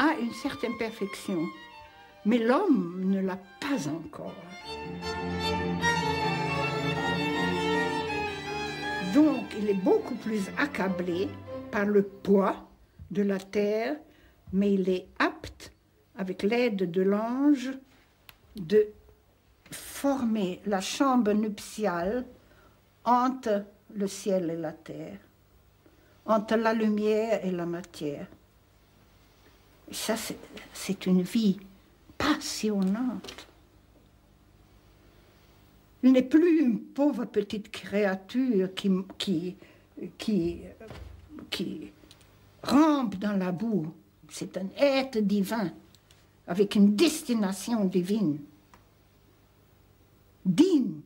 a une certaine perfection, mais l'homme ne l'a pas encore. Donc, il est beaucoup plus accablé par le poids de la terre, mais il est apte, avec l'aide de l'ange, de former la chambre nuptiale entre le ciel et la terre, entre la lumière et la matière. Ça, c'est une vie passionnante. Il n'est plus une pauvre petite créature qui, rampe dans la boue. C'est un être divin avec une destination divine. Digne,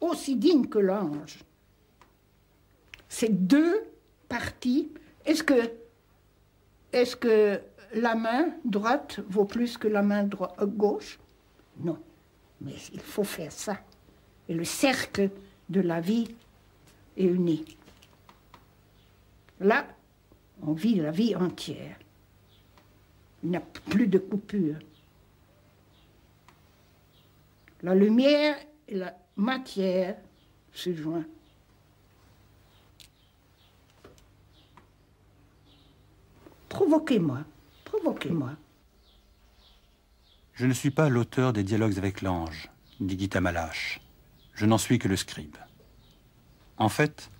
aussi digne que l'ange. Ces deux parties. Est-ce que, est que la main droite vaut plus que la main gauche? Non. Mais il faut faire ça. Et le cercle de la vie est uni. Là, on vit la vie entière. Il n'y a plus de coupure. La lumière et la matière se joignent. Provoquez-moi, Je ne suis pas l'auteur des dialogues avec l'ange, dit Gita Malache. Je n'en suis que le scribe. En fait,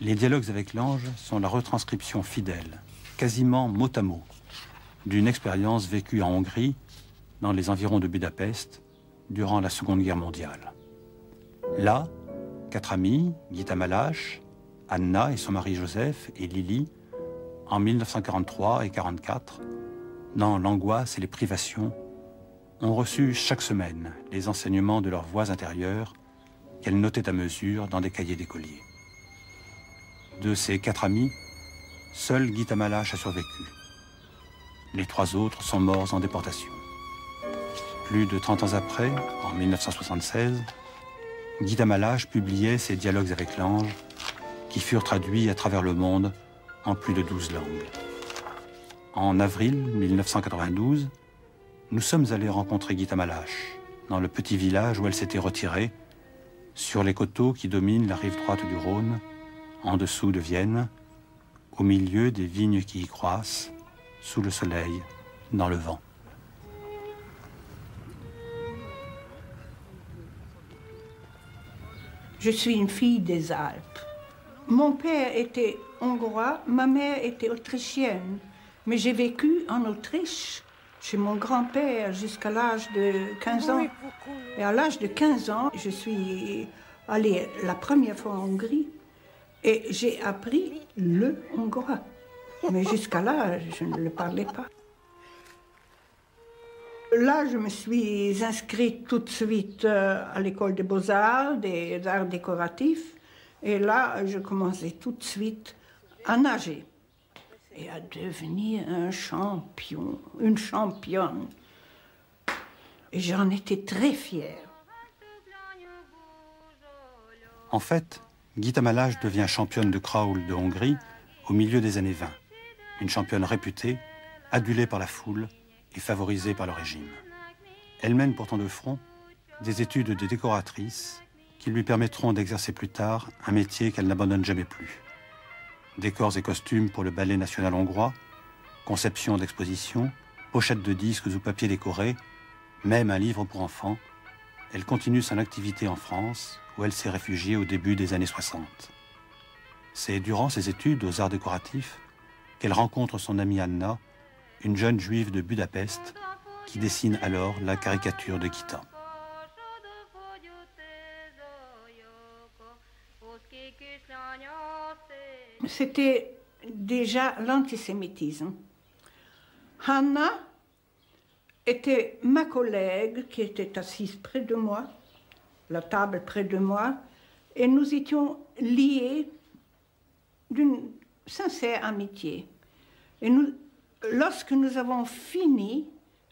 les dialogues avec l'ange sont la retranscription fidèle, quasiment mot à mot, d'une expérience vécue en Hongrie, dans les environs de Budapest, durant la Seconde Guerre mondiale. Là, quatre amis, Gita Malache, Anna et son mari Joseph et Lily, en 1943 et 1944, dans l'angoisse et les privations, ont reçu chaque semaine les enseignements de leurs voix intérieures qu'elles notaient à mesure dans des cahiers d'écoliers. De ces quatre amis, seul Guy Tamalache a survécu. Les trois autres sont morts en déportation. Plus de 30 ans après, en 1976, Guy Tamalache publiait ses dialogues avec l'ange, qui furent traduits à travers le monde en plus de 12 langues. En avril 1992, nous sommes allés rencontrer Gita Malache, dans le petit village où elle s'était retirée, sur les coteaux qui dominent la rive droite du Rhône, en dessous de Vienne, au milieu des vignes qui y croissent, sous le soleil, dans le vent. Je suis une fille des Alpes. Mon père était hongrois, ma mère était autrichienne, mais j'ai vécu en Autriche chez mon grand-père jusqu'à l'âge de 15 ans. Et à l'âge de 15 ans, je suis allée la première fois en Hongrie et j'ai appris le hongrois. Mais jusqu'à là, je ne le parlais pas. Là, je me suis inscrite tout de suite euh, à l'école des beaux-arts, des arts décoratifs. Et là, je commençais tout de suite à nager et à devenir un champion, une championne. Et j'en étais très fière. En fait, Gita Malage devient championne de crawl de Hongrie au milieu des années 20. Une championne réputée, adulée par la foule et favorisée par le régime. Elle mène pourtant de front des études de décoratrice qui lui permettront d'exercer plus tard un métier qu'elle n'abandonne jamais plus. Décors et costumes pour le ballet national hongrois, conception d'expositions, pochettes de disques ou papiers décorés, même un livre pour enfants, elle continue son activité en France, où elle s'est réfugiée au début des années 60. C'est durant ses études aux arts décoratifs qu'elle rencontre son amie Anna, une jeune juive de Budapest, qui dessine alors la caricature de Kita. C'était déjà l'antisémitisme. Hannah était ma collègue qui était assise près de moi, la table près de moi, et nous étions liés d'une sincère amitié. Et lorsque nous avons fini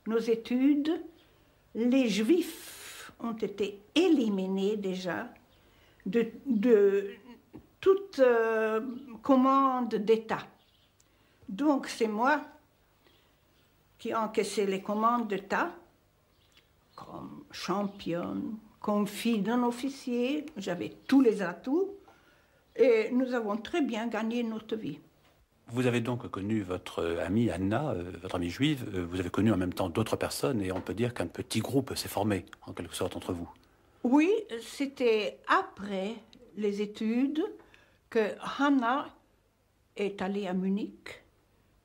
nos études, les Juifs ont été éliminés déjà de, toute euh, commande d'État. Donc c'est moi qui encaissais les commandes de tas comme championne, comme fille d'un officier. J'avais tous les atouts et nous avons très bien gagné notre vie. Vous avez donc connu votre amie Anna, euh, votre amie juive. Euh, vous avez connu en même temps d'autres personnes et on peut dire qu'un petit groupe s'est formé en quelque sorte entre vous. Oui, c'était après les études que Hannah est allée à Munich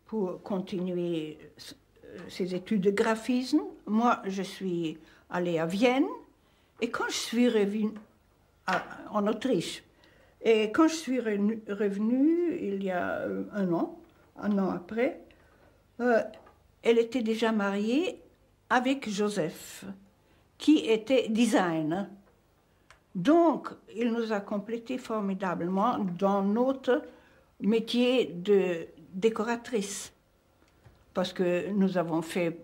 pour continuer euh, ses études de graphisme. Moi, je suis allée à Vienne. Et quand je suis revenue en Autriche, et quand je suis revenue, il y a euh, un an, un an après, euh, elle était déjà mariée avec Joseph, qui était designer. Donc, il nous a complété formidablement dans notre métier de décoratrice. Parce que nous avons fait,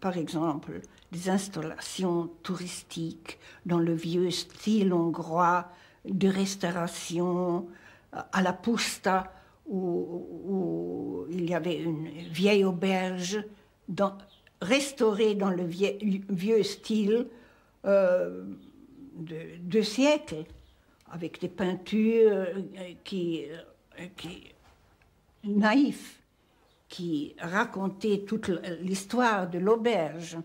par exemple, des installations touristiques dans le vieux style hongrois de restauration à la Pusta, où, il y avait une vieille auberge restaurée dans le vieux, style euh, de deux siècles, avec des peintures euh, qui, euh, qui naïfs, qui racontaient toute l'histoire de l'auberge.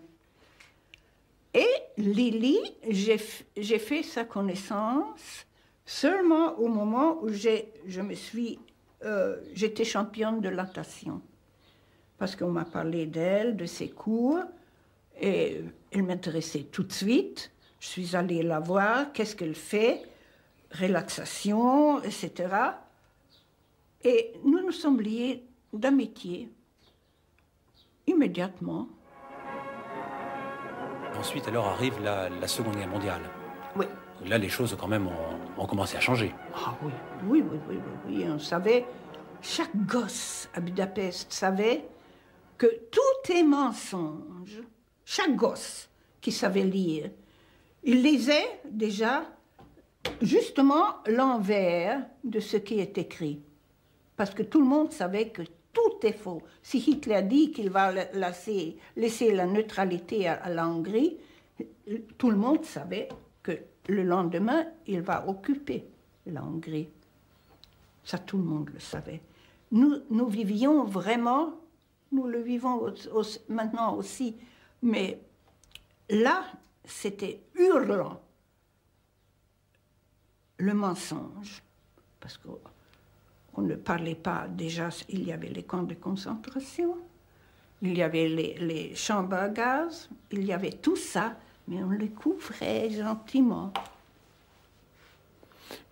Et Lily, j'ai fait sa connaissance seulement au moment où je me suis, euh, j'étais championne de natation. Parce qu'on m'a parlé d'elle, de ses cours, et elle m'intéressait tout de suite. Je suis allée la voir, qu'est-ce qu'elle fait, relaxation, etc. Et nous nous sommes liés d'amitié immédiatement. Ensuite, alors arrive la, Seconde Guerre mondiale. Oui. Là, les choses, quand même, ont, commencé à changer. Ah oui, oui, oui, oui, oui, On savait, chaque gosse à Budapest savait que tout est mensonge. Chaque gosse qui savait lire, il lisait déjà justement l'envers de ce qui est écrit. Parce que tout le monde savait que tout est faux. Si Hitler dit qu'il va laisser, la neutralité à, la Hongrie, tout le monde savait que le lendemain, il va occuper la Hongrie. Ça, tout le monde le savait. Nous vivions vraiment, nous le vivons maintenant aussi, mais là, c'était hurlant, le mensonge. Parce que on ne parlait pas déjà, il y avait les camps de concentration, il y avait les, chambres à gaz, il y avait tout ça, mais on le couvrait gentiment.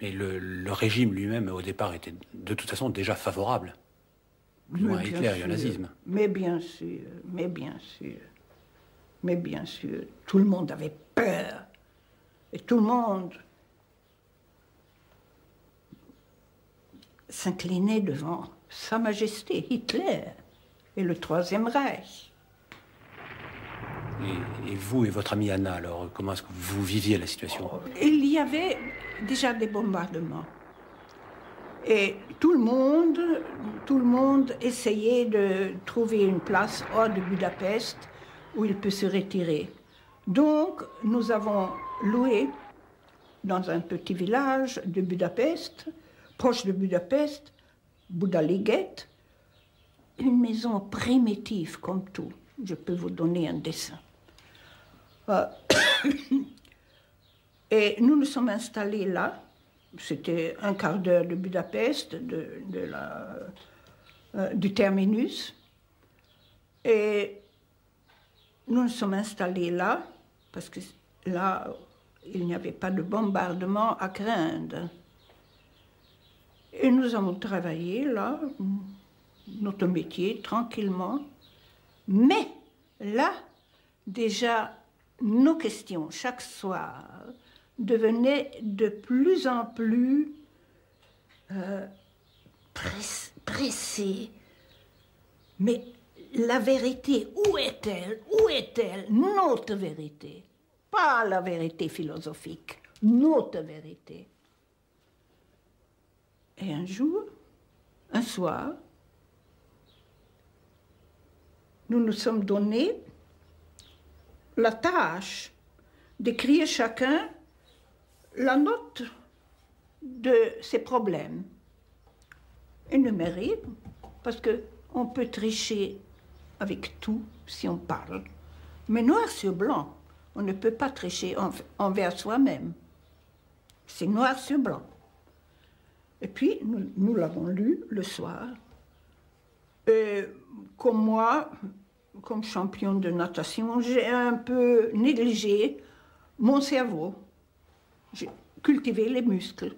Mais le, régime lui-même, au départ, était de toute façon déjà favorable, à Hitler et au nazisme. Mais bien sûr, mais bien sûr, mais bien sûr, tout le monde avait peur. Et tout le monde s'incliner devant Sa Majesté Hitler et le Troisième Reich. Et, vous et votre amie Anna, alors, comment est-ce que vous viviez la situation? Il y avait déjà des bombardements. Et tout le monde, tout le monde essayait de trouver une place hors de Budapest où il peut se retirer. Donc, nous avons loué dans un petit village de Budapest proche de Budapest, Budaliget, une maison primitive comme tout. Je peux vous donner un dessin. Euh, et nous nous sommes installés là. C'était un quart d'heure de Budapest, de, la, euh, du terminus. Nous nous sommes installés là, parce que là, il n'y avait pas de bombardement à craindre. Et nous avons travaillé là, notre métier, tranquillement. Mais là, déjà, nos questions chaque soir devenaient de plus en plus euh, pressées. Mais la vérité, où est-elle? Où est-elle? Notre vérité. Pas la vérité philosophique, notre vérité. Et un jour, un soir, nous nous sommes donné la tâche d'écrire chacun la note de ses problèmes. Énumérer, parce qu'on peut tricher avec tout si on parle. Mais noir sur blanc, on ne peut pas tricher envers soi-même. C'est noir sur blanc. Et puis, nous, l'avons lu le soir. Et comme moi, comme champion de natation, j'ai un peu négligé mon cerveau. J'ai cultivé les muscles.